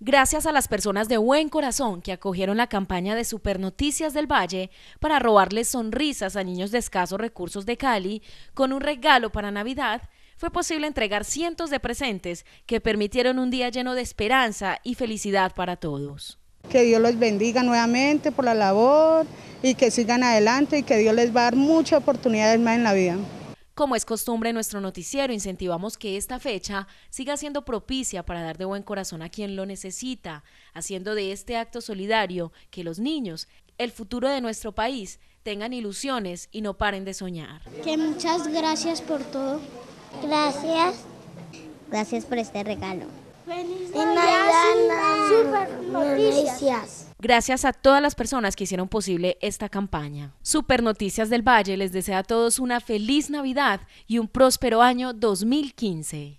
Gracias a las personas de buen corazón que acogieron la campaña de Super Noticias del Valle para robarles sonrisas a niños de escasos recursos de Cali con un regalo para Navidad, fue posible entregar cientos de presentes que permitieron un día lleno de esperanza y felicidad para todos. Que Dios los bendiga nuevamente por la labor y que sigan adelante y que Dios les va a dar muchas oportunidades más en la vida. Como es costumbre en nuestro noticiero, incentivamos que esta fecha siga siendo propicia para dar de buen corazón a quien lo necesita, haciendo de este acto solidario que los niños, el futuro de nuestro país, tengan ilusiones y no paren de soñar. Que muchas gracias por todo. Gracias. Gracias por este regalo. Feliz Navidad, Super Noticias. Gracias a todas las personas que hicieron posible esta campaña. Super Noticias del Valle les desea a todos una feliz Navidad y un próspero año 2015.